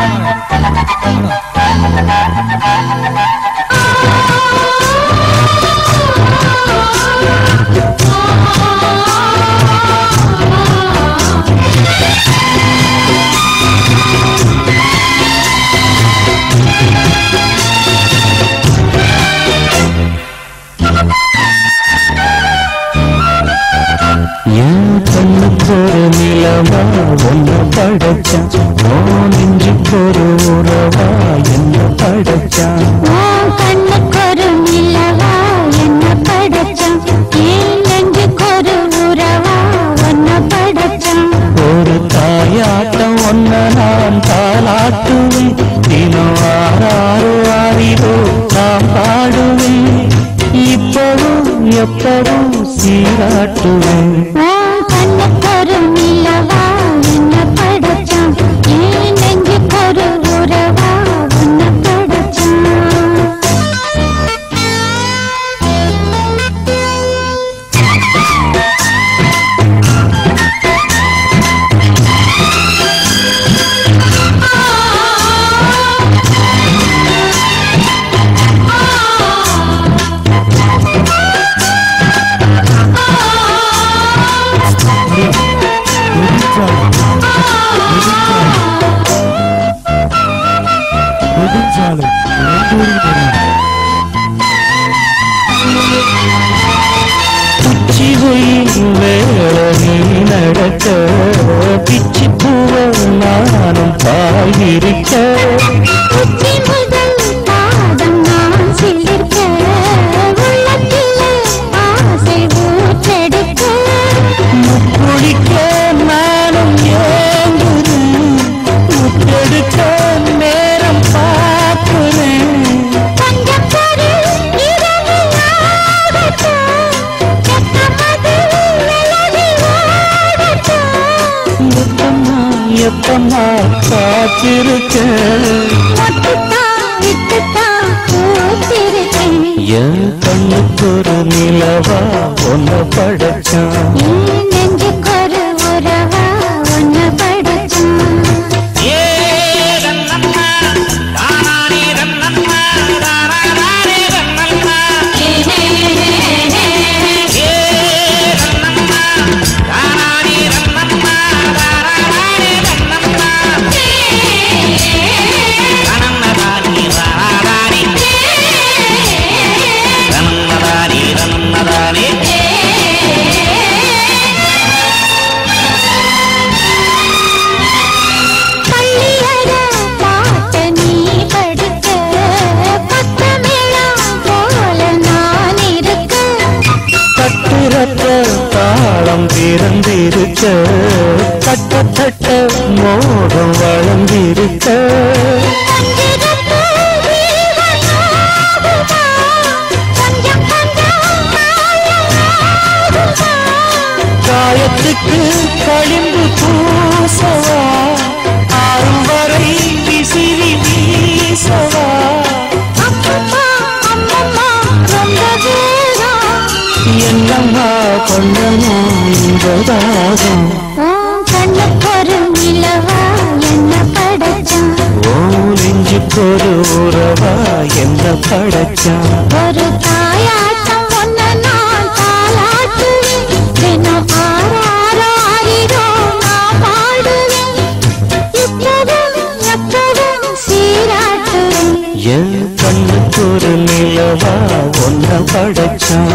என் கண்ணுக்கு ஒரு நிலவா ஒன்ன படைச்சான். ஓ நெஞ்சுக்கு ஒரு உறவா என்ன படைச்சான்? உன் கண்ணுக்கொரு நிலவா என்ன படைச்சான். ஏன் உறவா படைச்சான். ஒரு தாயாட்டம் ஒன்ன நான் தாளாட்டுவேன். தினம் ஆறாறு ஆறிலோ நான் பாடுவேன். இப்பவும் எப்பவும் சீராட்டுவேன். చాలు പുച്ചിപൊയ്യും വേള നീ നടക്ക പിച്ചിപ്പൂവ നാനും പായിരിക്ക எப்பம்மா காத்திருக்கேன். என் கண்ணுக்கு ஒரு நிலவா ஒன்ன படைச்சான். பிறந்திருக்க கட்ட தட்ட மோகம் வளர்ந்திருக்க. காயத்துக்கு களிம்பு பூசவா ஆறும் வரை விசிறி வீசவா. என்னம்மா பண்ணமோ இந்த தாகம் உன் கண்ணுக்கொரு நிலவா என்ன படைச்சான்? ஓ நெஞ்சுக்கொரு உறவா என்ன படைச்சான்? ஒரு தாயாட்டம் ஒன்ன நான் தாளாட்டுவேன். தினம் ஆறாரோ ஆயிரோ நான் பாடுவேன். இப்பவும் எப்பவும் சீராட்டுவேன். என் கண்ணுக்கு ஒரு நிலவா ஒன்ன படைச்சான்?